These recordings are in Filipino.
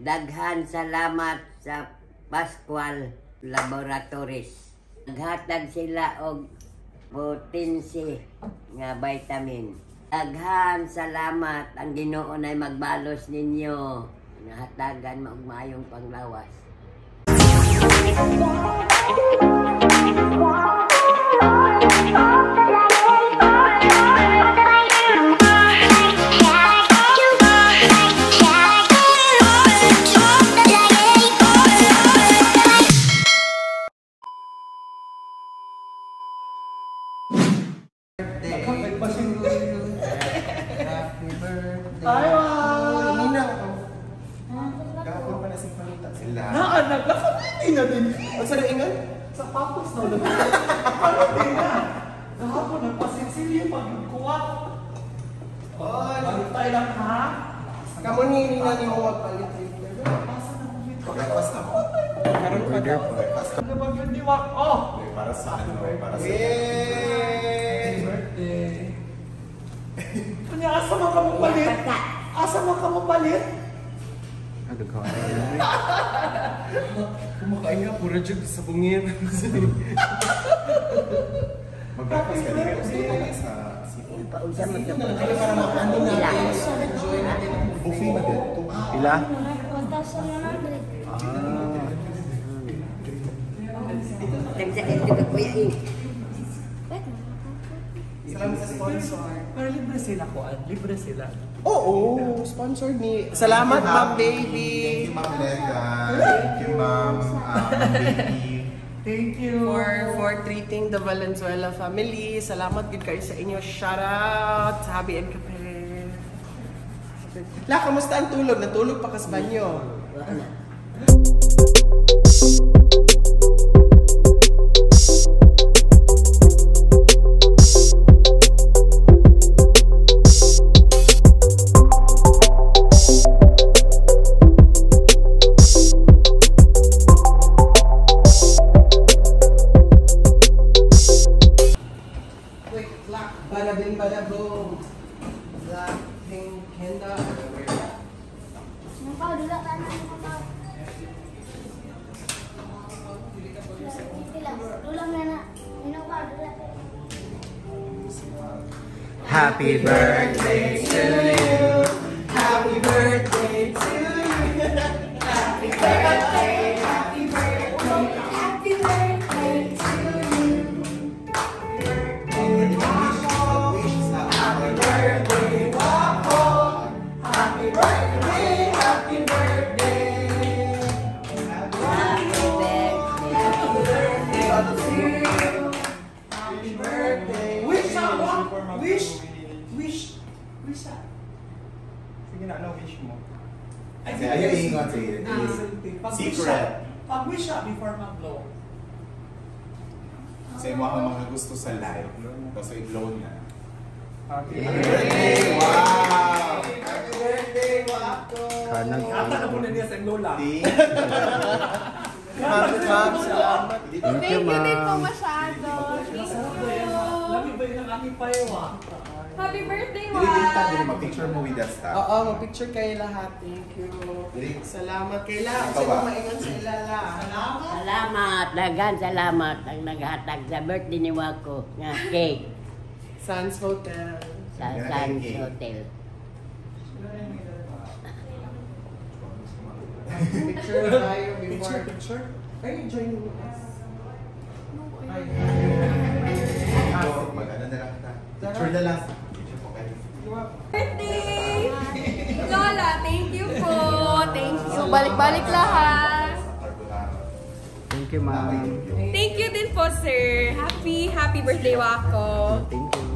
Daghan salamat sa Pascual Laboratories. Naghatag sila og potensi nga vitamin. Daghan salamat ang Ginoo na magbalos ninyo. Nahatagan mo og maayong panglawas. Ay, wow! Nina. Kahapon pa na si Panita sila. Naanak, na din. Ang sa ingan? Sa papos na ulit. Ano din na? Kahapon, nagpasinsilyo pagkuha. Oy. Bantay lang ha? Kamu ni Nina ni magpalit filter. Pasa na kami. Breakfast na po. Karoon pa daw. Yun di wak? Oh! Para sa ano, para sa... Birthday. Kanya, asa mo ka mo palit? Asa mo ka mo palit? Kumakain nga, pura dyan sa bungin. Mag-breakfast ka din gusto ko sa seafood. Paunsa man sa. Enjoy natin ang Buffet ba din? Pila? 1,100. Ah. Tagsa ito ka kuya eh. Salamat sa sponsor. Pero libre sila ko, libre sila. Oo, sponsor ni. Salamat, Ma'am Baby. Thank you, Ma'am Lega. Thank you, Ma'am um, Baby. Thank you. For for treating the Valenzuela family. Salamat gid kayo sa inyo. Shout out sa Happy and Cafe. La, kamusta ang tulog? Natulog pa kas banyo. Wait, muna niya sa lola. Thank Ma'am, ma'am, salamat. Thank you, ma'am. masyado. Lami ba yun ang aking? Happy birthday, you. Dili kita, dili Juan! mag-picture mo with that stuff. Oo, mag-picture kayo lahat. Thank you. Salamat kay La. Ba? maingat sa ilala? Salamat. Salamat, daghan salamat ang naghatag sa birthday ni Wako nga cake Sans Hotel. sa cake. Hotel. Picture tayo before. Picture, picture. Ay, join us. Ay. So, mag-ano na lang kita. Picture na lang. Picture po kayo. Birthday! Lola, thank you po. Thank you. Balik-balik lahat. Thank you, ma'am. Thank you din po, sir. Happy, happy birthday, Wako. Thank you.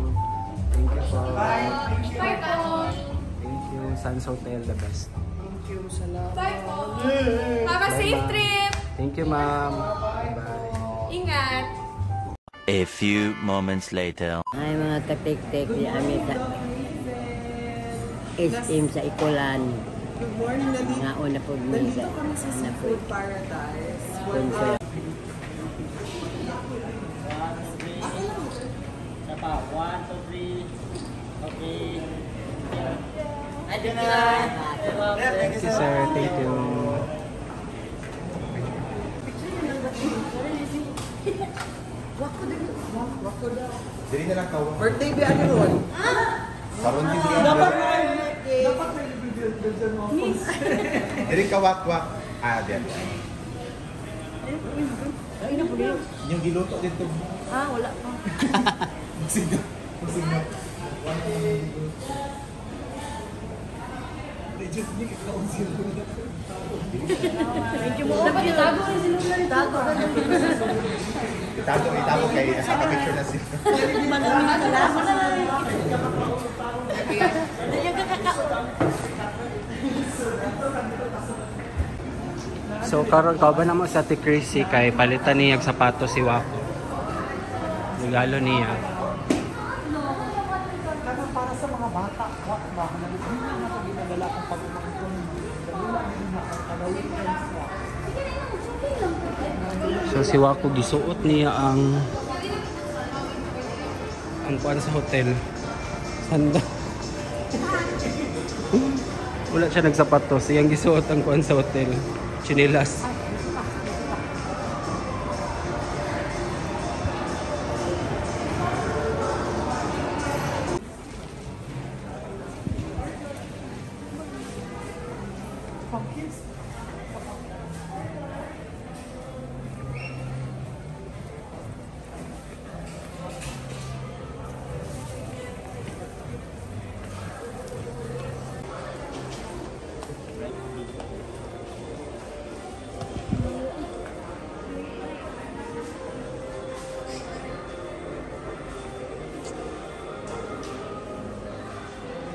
Thank you po. Bye. Bye po. Thank you. Sans Hotel, the best. Thank you. Salamat. Bye po. Have a Bye, safe trip. Thank you, ma'am. Bye-bye. Ingat. A few moments later. Ay mga katik-tik ni Ami sa SM sa Ikulan. Good morning, Nandito. Nga una po sa Nandito kami sa na Seafood Paradise. sponsor. Thank you, sir. Thank you. Diri na lang ka. Birthday ba ano ron? Karon din ah. yan. Dapat dapat may video dyan mo. Diri ka wak wak. Ah, diyan. Ay, na po Yung giluto dito. Ah, wala pa. Magsigap. Magsigap. One day. Sige. Sige. Dapat itago rin si Lula rin. Tago ka na. Itago, itago kay sa picture na sila. So karon kauban na mo sa Ate Chrissy kay palitan niya sapatos si Wako. Regalo niya. Kanang para sa mga bata, wak ba? Hindi na natin ginadala kung pag-umangkon. Dala din na ang kalawin So si Wako gisuot niya ang ang kuan sa hotel. Sanda. Wala siya nagsapatos. Iyang gisuot ang kuan sa hotel. Chinilas.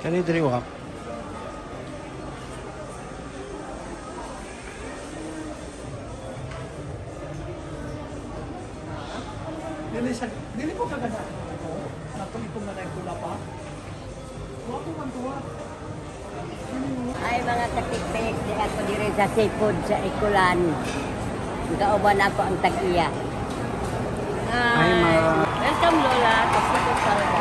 Kani diri Wak. Dili siya, dili ko kaganda. Natuli ko nga na yung pula pa. Wak ko man tuwa. Ay, mga katikpik, di ako diri sa seafood sa Ikulan. Kauban ako ang tag-iya. Hi, ma. Welcome, Lola, sa Seafood Paradise.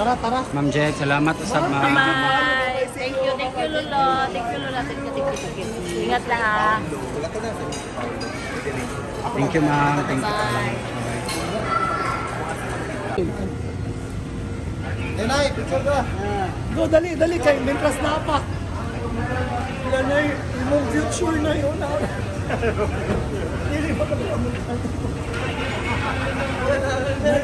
Tara, tara. Ma'am Jet, salamat usab ma'am. Bye! Thank you, thank you, Lolo. Thank you, Lola. Thank you, thank you, thank you. Ingat lang, ha. Thank you ma'am. Thank you. Bye. Eh, nay, picture ka. Go, dali, dali kay Mintras na pa. Yan yung imong future na yun. Dili kami ang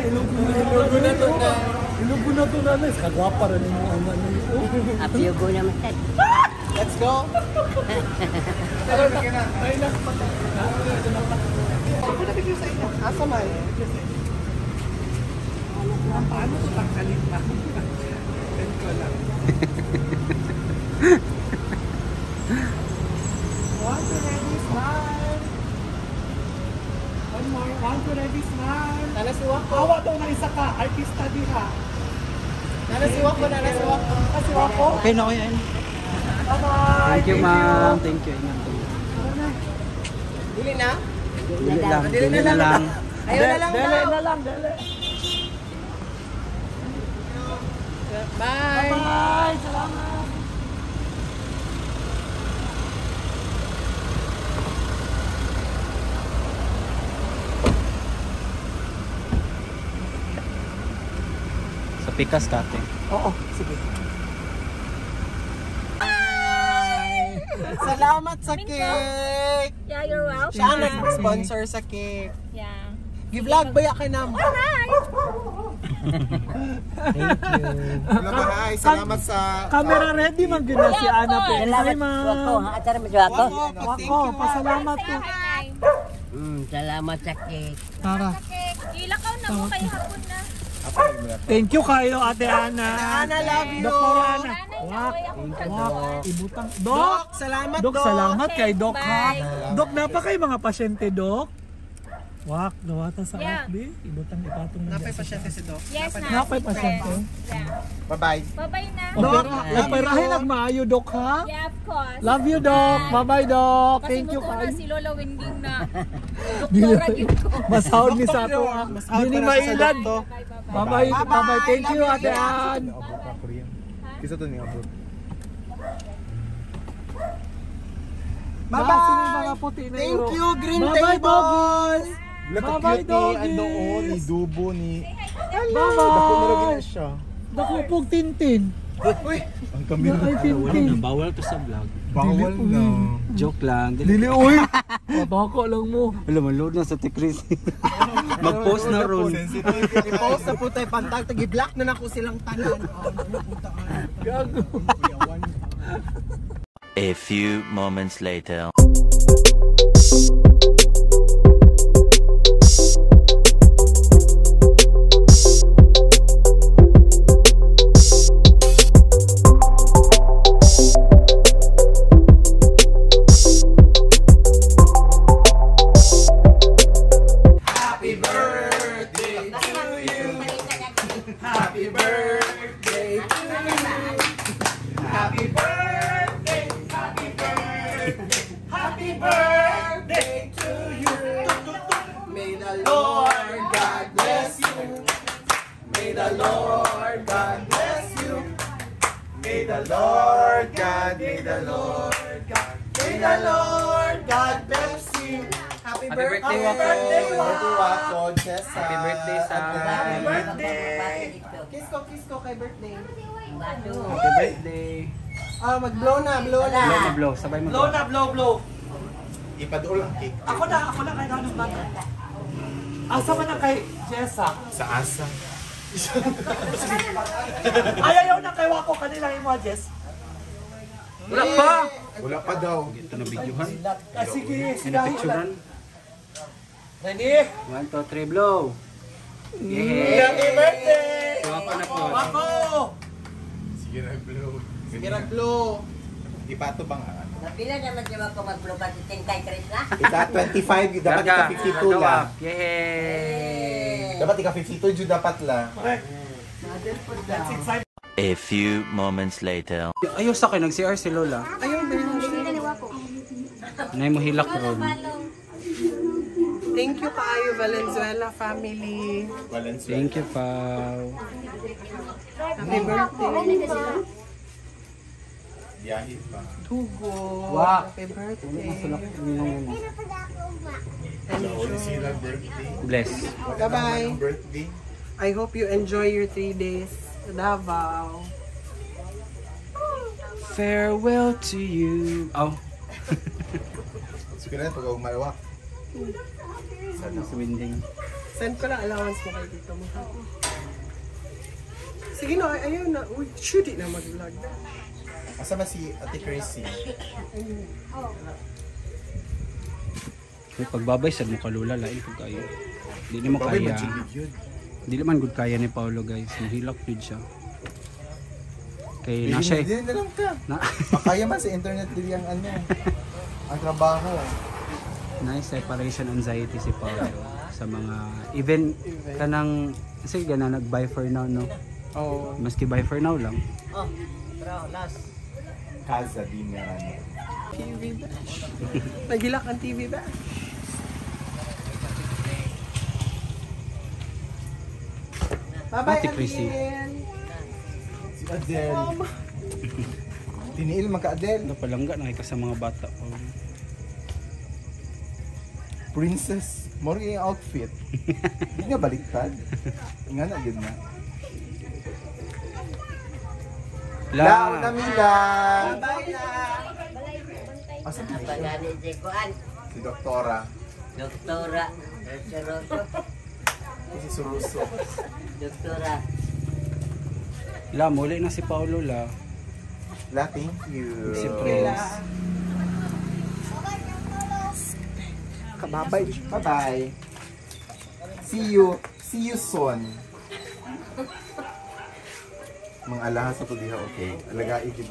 Ilugo na to na. Ilugo na to na. Kagwapa rin mo ang ano yun. Apiyugo naman. Let's go! Ay, nakapata. Ako na bigyan sa inyo. Asa man? Paano ko tanggalin pa? Yan ko lang. One to ready, smile. One more. One to ready, smile. Nana si Wako. Awa daw na isa ka. Artista diha. Nana si Wako, nana si Wako. Kasi ako. Okay na, okay. Bye-bye. Thank you ma'am. Thank you. Ingat. Dili na? Dili lang. Dili na lang. Ayaw na lang daw. na lang, dele. Bye! Bye! Salamat! Pikas kate. Oo, sige. Salamat sa cake! Yeah, you're welcome. Siya ang nag-sponsor sa cake. Yeah. Gi-vlog ba ya ka nam? Hello, hi. Salamat sa... Camera ready man gina si Ana po. Salamat. Wako. Atar mo siya ako. Ako, pasalamat po. Mm, salamat sa cake. Tara. Ilakaw na mo kay hapon na. Thank you kayo, Ate Ana. Ana, love you. Doktor Ana. Wak. Wak. Ibutang. Dok. Salamat Dok, Dok. salamat kay Dok ha. Dok, napa kay mga pasyente, Dok? Wak, gawata sa Yeah. FB. Ibutang ipatong na Napay pa siya si Doc. Yes na. Napay pa siya to. Yeah. Bye-bye. Bye-bye na. O pero, nagparahin ang maayo, Dok, ha? Yeah, of course. Love you, Doc. Bye-bye, Doc. Kasi Thank you, na kayo. si Lola Winging na. Doktora yun ko. Masahod ni Sato, ha? Hindi mailan. Bye-bye. Bye-bye. Bye-bye. Thank you, Ate Ann. Kisa to ni abot. Bye-bye. Thank you, Green Bye-bye, Table! doggies. Bye-bye, ni doggies. ano oh, ni Dubo ni Bye-bye. siya. Nakupog tintin. Uy, ang kami Ay, tintin. Bawal to sa vlog. bawal na. Joke lang. Dili. Dili, uy. Mabako lang mo. Wala, maload na sa Tikris. Mag-post na ron. I-post na po tayo pantag. Tagi-block na na ko silang tanan. Gago. A few moments later. Ko, kiss ko kay birthday. Happy birthday. Ah, mag-blow na, blow na. Blow na blow. Sabay mo. Blow na, blow, blow. Ipadool ang cake Ako na, ako na kay Nanong Bata. Asa man na kay Jessa? sa asa. Ay, ayaw na kay Wako kanila yung mga Jess. Wala pa! Wala pa daw. Ito na videohan. Ah, sige, sige. Pinapicturean. Ready? 1, 2, 3, blow! Yay! Happy birthday! Wako na po. Wako! Sige na, blow. Sige, nag-blow. Ipato bang ang ano? Napila naman siya ako mag-blow pa si Kay Chris na. Ika 25, dapat ika 52 la. Yay! Dapat ika 52 jud dapat la. That's exciting. A few moments later. Ayos sa akin, nag-CR si Lola. Ayun, din. Nay mo hilak ron. Thank you kaayo, Valenzuela family. Valenzuela. Thank you, Pao. Happy birthday. Biyahe pa. Tugo. Wow. Happy birthday. Bless. Bye-bye. I hope you enjoy your three days Davao. Farewell to you. Oh, Sige na, pag sana sa winding. Send ko lang allowance mo kay Tito mo. Sige na, ay- ayun na. Uy, shoot it na mag-vlog. Asa ba si Ate Chrissy? May pagbabay sa mo kalula lain pag kayo. Di ni mo Babay kaya. yun. Di naman good kaya ni Paolo guys. Mahilak yun siya. Kay na siya. eh. Hindi na lang ka. Na, Makaya man sa internet din yung ano. Ang trabaho. Nice separation anxiety si Paolo sa mga even kanang sige na nag buy for now no. Oh. Maski buy for now lang. Oh, bro, last. Kaza din na ano. TV bash. Nagilak ang TV bash. Bye-bye, Ate Chrissy. Adrian. Si Adele. Tiniil man ka Adele. Napalangga na ka sa mga bata Paolo. Princess. More yung outfit. Hindi nga baliktad. Nga na yun na. La, La. una Mila. Bye na. Asa Apa ba gani si Doktora. Doktora. Rosso Si Suruso. Doktora. La, muli na si Paolo la. La, thank you. Si Prince. Kababay. Bye-bye. See you. See you soon. Mga alahas sa diha, okay? Alagai gid.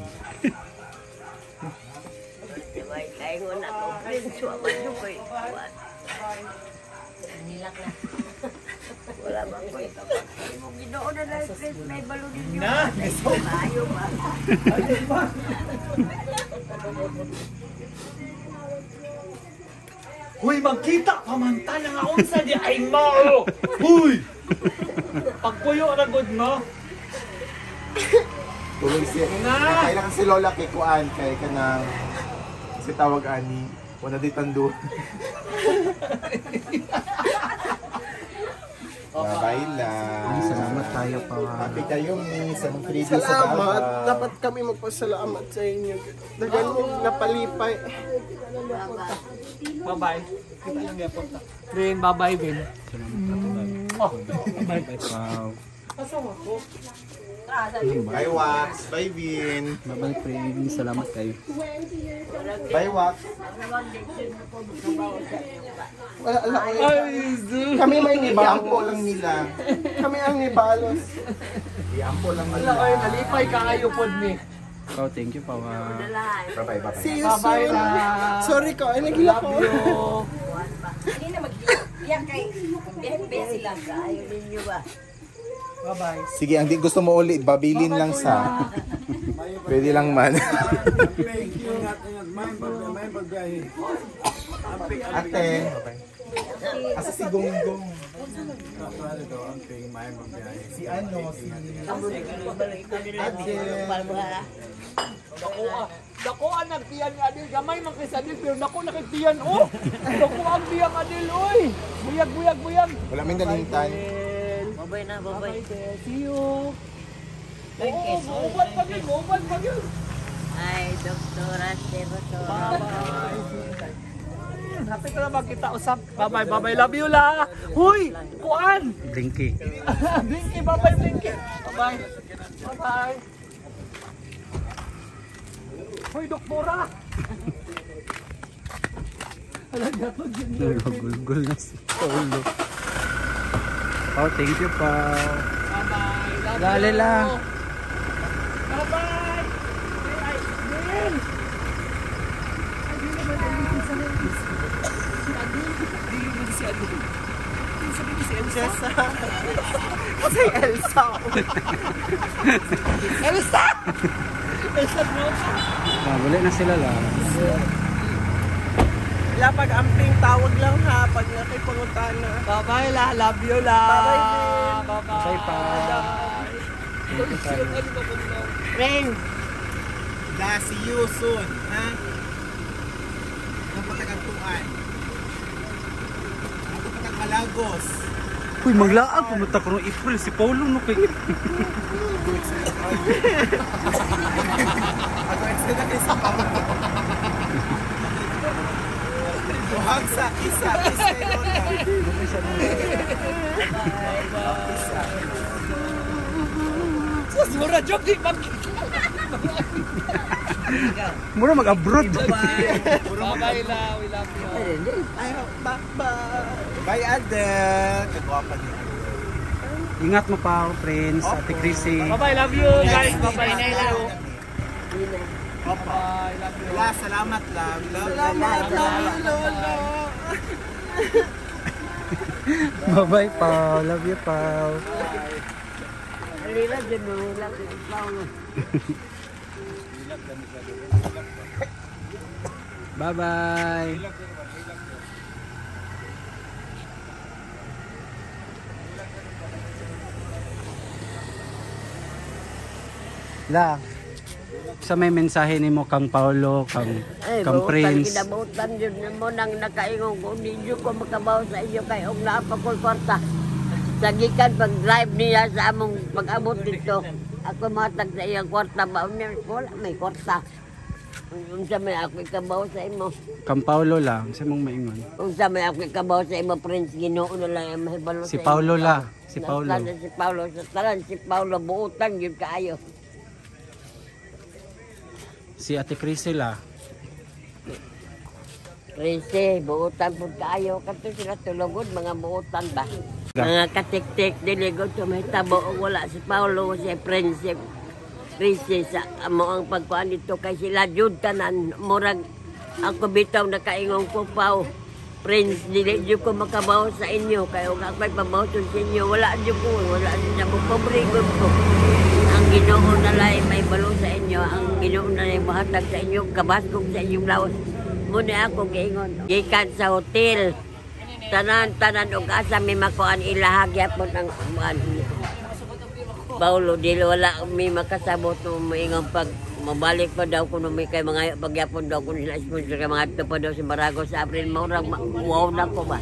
May kaingon ako. Prince, wa man yung ko'y kuwan. Wala ba ko ito? Mo ginoo na lang Chris, may balon ninyo. Na, Ayaw ba? Huy, magkita pamantan nga unsa di ay mao. Huy! Pagpuyo ra gud mo. Tuloy si... Na! Kailangan si Lola kay Kuan, kay kanang... Si tawag ani. Wala di tandu. Bye lang. Salamat tayo pa. Happy kayo, Miss. Sa mga preview sa Salamat. Dapat kami magpasalamat sa inyo. Dagan mo napalipay. Bye-bye. Kita lang niya punta. Vin, bye-bye, Vin. Oh, bye. Wow. Bye, Wax. Bye, Vin. Bye-bye, friend. Salamat kayo. Bye, Wax. Wala ala Kami may Iampo nibalos. lang nila. Kami ang nibalos. Iampo lang Wala nila. ko nalipay kaayo pod ni. Oh, thank you pa. Wow. Bye-bye, bye-bye. See you soon. Sorry ko, ay nagila ko. Love you. Hindi na mag-iyak kay Bebe sila. Ayaw ninyo ba? Bye-bye. Sige, ang di gusto mo ulit, babilin lang sa... Pwede lang man. Ate. Asa si Gonggong? Si ano? Si... Ate. Dako ah. Dako ang nagtiyan nga adil. Gamay man kay sadil pero dako nakitiyan oh. Dako ang tiyan adil oy. Buyag buyag buyag. Wala may nalintan. Babay na, babay. See you. Oo, mauban pa yun, mauban pa yun. Ay, Doktora Stevato. Bye-bye. Happy ka na magkita usap. Bye-bye, bye-bye. Love you la. Huy, kuan. Blinky. Blinky, bye-bye, Blinky. Bye-bye. Bye-bye. Hoy, doktora. Nagugulgul na si Paulo. Oh, thank you pa. Bye-bye. Dali lang. Bye-bye. Ay, Neil. Ay, di naman ang meeting sa Neil. Si Adil. Di naman si Adil. Di sabi ni si Elsa. Kasi Elsa. Elsa! Elsa Broca. Ah, wala na sila lang. La pag amping tawag lang ha pag nakipangutana. Bye-bye la. Love you la. Bye-bye. Bye-bye. Bye pa. Ring. Da, see you soon, ha? Ang patagatuan. Ako patag Malagos. Uy, maglaag. Pumunta ko noong April. Si Paulo no kay... Ako extend na kayo sa papa. Buhag sa isa, isa kay Lola. Sus, mura job di mag Mura mag-abroad. Bye-bye la. We love you. Bye-bye. Bye, Adel. Kagwapa niya. Ingat mo pa, friends. Ate Chrissy. Bye-bye. Love you guys. Bye-bye. Love Love you. Lola, salamat lang. Salamat, love you, Lola. Bye-bye, Pao. Love you, Pao. Alila, din mo, wala ko Paulo. Bye-bye. La, sa may mensahe ni mo kang Paulo, kang, Ay, kang buutan, Prince. kinabutan yun mo nang nakaingong kung ninyo ko makabaw sa inyo kay og naapa ko kwarta. Sa gikan pag-drive niya sa among pag-abot dito. Ako matag sa iyang kwarta ba? Wala, may kwarta. Unsa may ako ikabaw sa imo. Kang Paulo lang, sa mong maingon. Unsa may ako ikabaw sa imo, Prince Ginoo na lang ang mahibalo Si sa imo. Paulo la, si Paulo. Nasa si Paulo. Sa talan, si Paulo, buutan yun kaayo. Si Ate la. Rinse, buutan po kaayo. Kato sila tulugod, mga buutan ba? Mga katik-tik, diligod, tumahitabo, wala si Paulo, si Prince, Rinse, sa amo ang pagkuhan dito kay sila jud tanan, murag ako bitaw na kaingong kupaw. Prince, dili ko makabaw sa inyo. Kaya kung ako'y pabaw sa inyo, wala dyo ko. Wala dyo ko. Pobre ko ginoo na lang may balo sa inyo. Ang ginoo na lang mahatag sa inyo. Kabaskog sa inyong lawas. Muna ako giingon. Gikan sa hotel. Tanan, tanan, og asa may makuan ilahag yapon ang ang Paulo, dili wala may makasabot no moingon pag mabalik pa daw kuno may kay mga pagyapon daw kuno sila sponsor kay mga pa daw si Marago sa April maurang ma- wow na ko ba.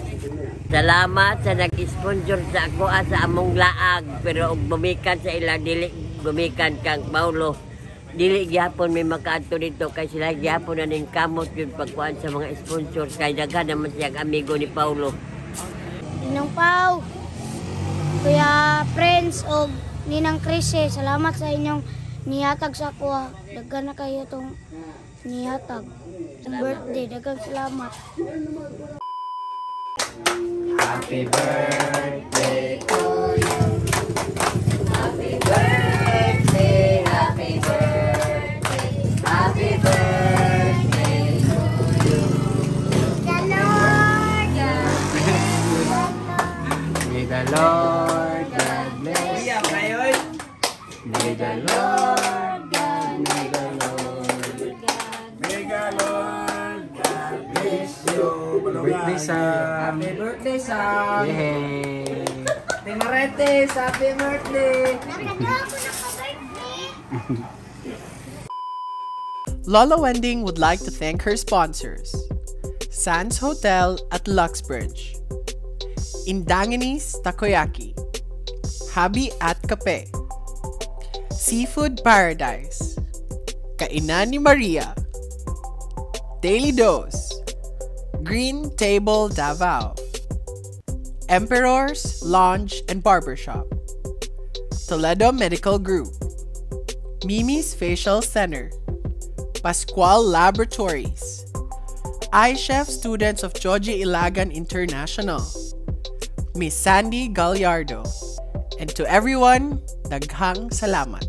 Salamat sa nag-sponsor sa ako ah, sa among laag pero og bumikan sa ila dili bumikan kang Paulo. Dili gyapon may makaadto dito kay sila gyapon na ning kamot yun pagkuan sa mga sponsor kay daghan naman siya amigo ni Paulo. Ninong Pau, Kuya Prince o Ninang Chris, eh, salamat sa inyong nihatag sa ako. Daghan na kayo itong nihatag. Ang birthday, dagang salamat. Happy birthday Birthday sa Happy birthday, Sam! Yay! Timarites, happy birthday! Lola Wending would like to thank her sponsors Sands Hotel at Luxbridge, Indanganis Takoyaki, Habi at Kape, Seafood Paradise, Kainan ni Maria, Daily Dose, Green Table Davao, Emperor's Lounge and Barbershop, Toledo Medical Group, Mimi's Facial Center, Pascual Laboratories, iChef students of Georgie Ilagan International, Miss Sandy Gallardo, and to everyone, daghang salamat.